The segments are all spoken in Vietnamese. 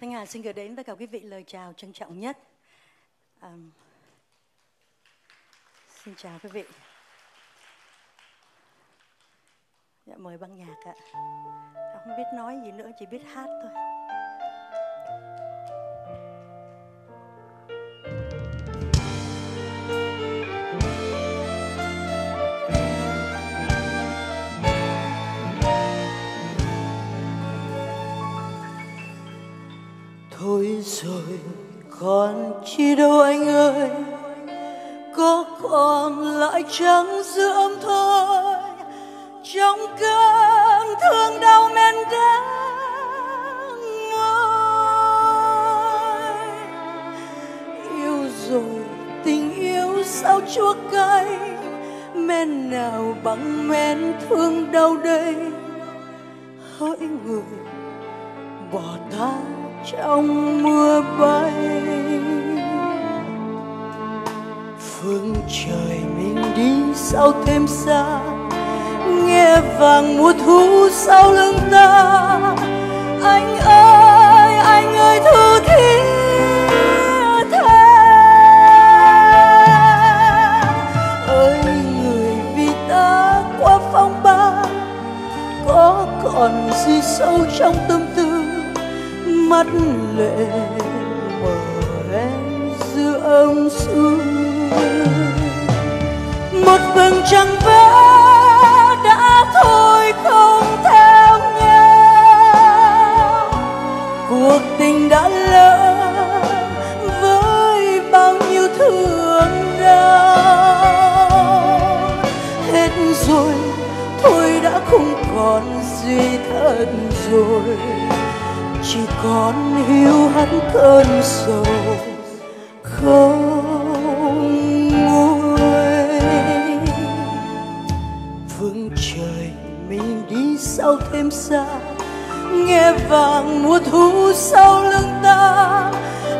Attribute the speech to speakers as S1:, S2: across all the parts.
S1: Thanh Hà xin gửi đến tất cả quý vị lời chào trân trọng nhất. À, xin chào quý vị. Dạ, mời băng nhạc ạ. Không biết nói gì nữa, chỉ biết hát thôi. Thôi rồi, còn chi đâu anh ơi. Có còn lại trắng dưỡng thôi, trong cơn thương đau men đắng môi yêu rồi, tình yêu sao chua cay, men nào bằng men thương đau đây. Hỡi người, bỏ ta trong mưa bay. Phương trời mình đi sao thêm xa, nghe vàng mùa thu sau lưng ta. Anh ơi anh ơi thư thiết ơi, người vì ta qua phong ba, có còn gì sâu trong tâm tư? Mắt lệ mờ em giữa ông sương một vầng trăng vẽ đã thôi không theo nhau cuộc tình đã lỡ với bao nhiêu thương đau. Hết rồi, thôi đã không còn gì thật rồi chỉ còn hiu hắt cơn sầu, không nguôi. Phương trời, mình đi sao thêm xa, nghe vàng mùa thu sau lưng ta.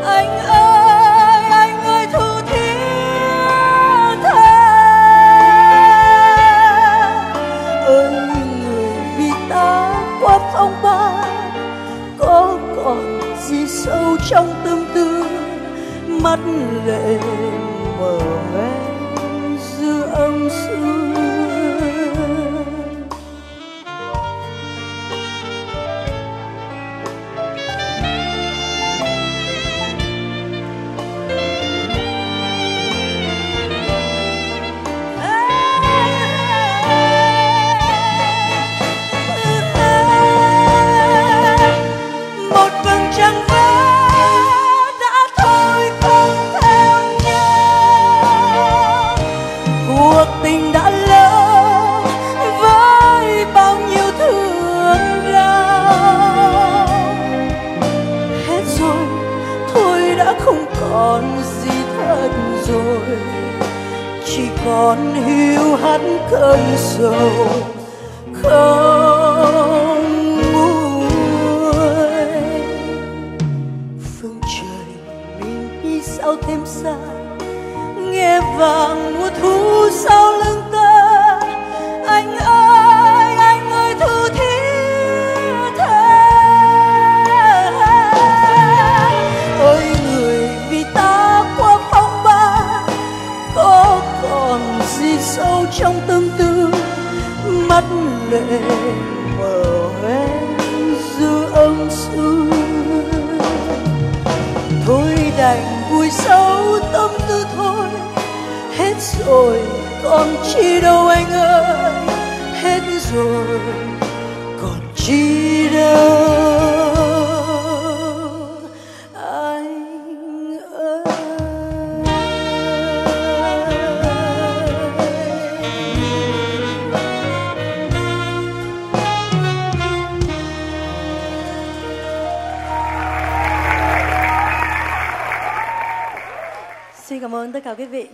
S1: Anh ơi anh ơi, thu thiết tha. Ơi, người vì ta qua phong ba còn gì sâu trong tâm tư mắt lệ mờ. Gì thật rồi. Chỉ còn hiu hắt cơn sầu không tâm tư, mắt lệ mờ hé dư âm xưa thôi đành vui sâu tâm tư thôi, hết rồi còn chi đâu anh ơi, hết rồi còn chi đâu. Cảm ơn tất cả quý vị.